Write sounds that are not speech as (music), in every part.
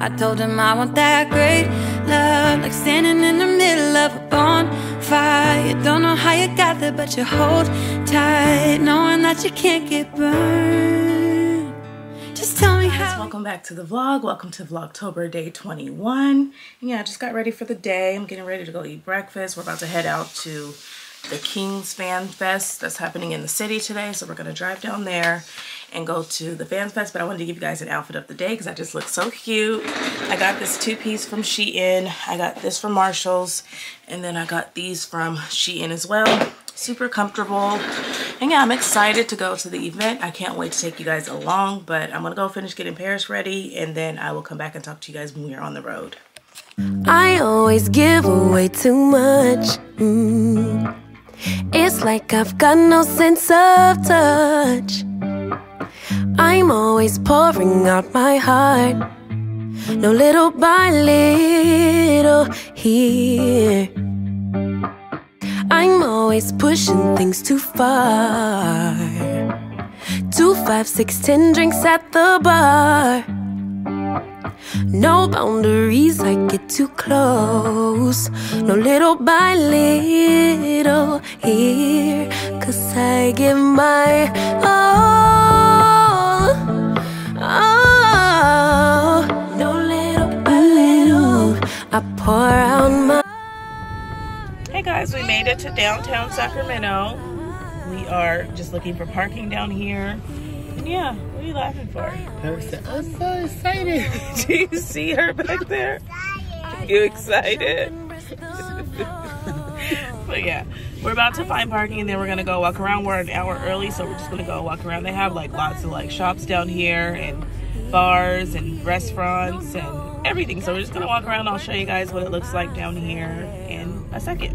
I told him I want that great love, like standing in the middle of a bonfire. Don't know how you got there, but you hold tight, knowing that you can't get burned. Just tell me how. Welcome back to the vlog. Welcome to Vlogtober day 21. yeah, I just got ready for the day. I'm getting ready to go eat breakfast. We're about to head out to the King's Fan Fest that's happening in the city today. So we're going to drive down there and go to the Fan Fest. But I wanted to give you guys an outfit of the day because I just look so cute. I got this two-piece from Shein. I got this from Marshalls. And then I got these from Shein as well. Super comfortable. And yeah, I'm excited to go to the event. I can't wait to take you guys along. But I'm going to go finish getting Paris ready. And then I will come back and talk to you guys when we are on the road. I always give away too much. Mm. It's like I've got no sense of touch. I'm always pouring out my heart. No little by little here. I'm always pushing things too far. Two, five, six, ten drinks at the bar. No boundaries, I get too close. No little by little here. Cause I give my all. Oh, no little by little. I pour out my. Hey guys, we made it to downtown Sacramento. We are just looking for parking down here. And yeah, what are you laughing for? I'm so excited. (laughs) Do you see her back there? You excited? (laughs) but yeah, we're about to find parking and then we're gonna go walk around. We're an hour early, so we're just gonna go walk around. They have like lots of like shops down here and bars and restaurants and everything. So we're just gonna walk around. I'll show you guys what it looks like down here in a second.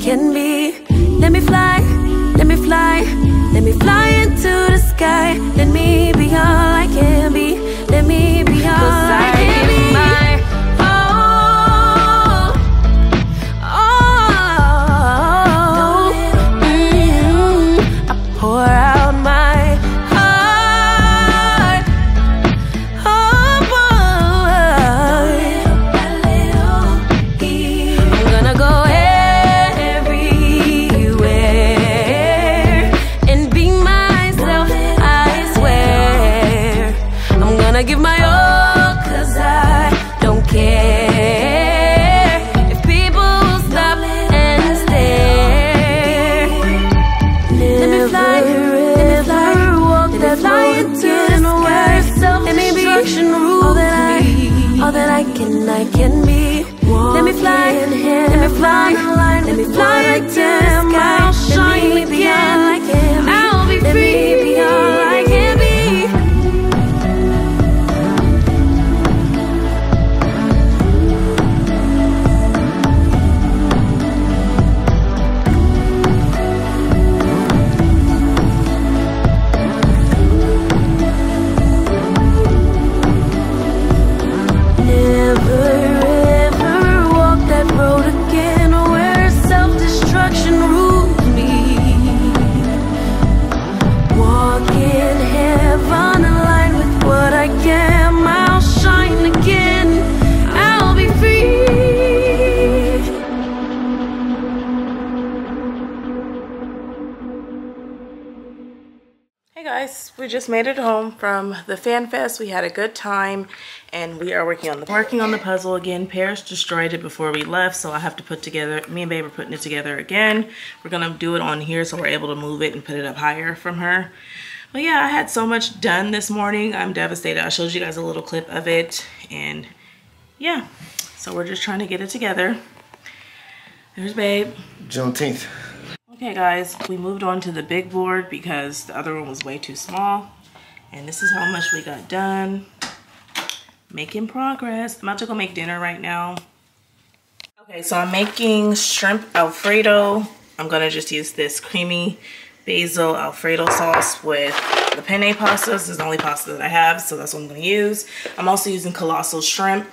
can, be. Let me fly, let me fly, let me fly into I'm give my all, cause I don't care if people stop and stare. Let me fly, let me fly, walk that fly into the sky. Let me be all that I, all that I can, I can be. Let me fly, let me fly, let me fly right to the sky. Let me be all I can be. I'll be free. We just made it home from the fan fest. We had a good time and we are working on the working on the puzzle again. Paris destroyed it before we left, so I have to put together, me and babe are putting it together again. We're gonna do it on here so we're able to move it and put it up higher from her. But yeah, I had so much done this morning. I'm devastated. I showed you guys a little clip of it and yeah, so we're just trying to get it together. There's babe. Juneteenth. Okay guys, we moved on to the big board because the other one was way too small. And this is how much we got done. Making progress. I'm about to go make dinner right now. Okay, so I'm making shrimp alfredo. I'm gonna just use this creamy basil alfredo sauce with the penne pasta. This is the only pasta that I have, so that's what I'm gonna use. I'm also using colossal shrimp.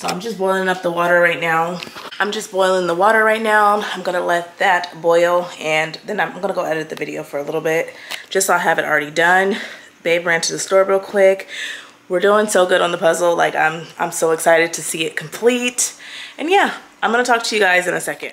So I'm just boiling up the water right now. I'm just boiling the water right now. I'm gonna let that boil and then I'm gonna go edit the video for a little bit just so I have it already done. Babe ran to the store real quick. We're doing so good on the puzzle. Like I'm, I'm so excited to see it complete. And yeah, I'm gonna talk to you guys in a second.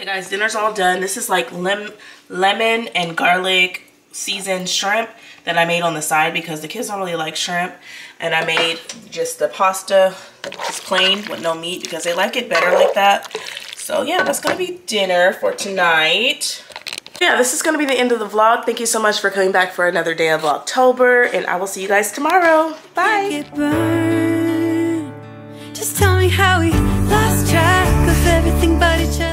Okay guys, dinner's all done. This is like lem lemon and garlic seasoned shrimp that I made on the side because the kids don't really like shrimp. And I made just the pasta, just plain with no meat because they like it better like that. So yeah, that's gonna be dinner for tonight. Yeah, this is gonna be the end of the vlog. Thank you so much for coming back for another day of October and I will see you guys tomorrow. Bye. Just tell me how we lost track of everything but each other.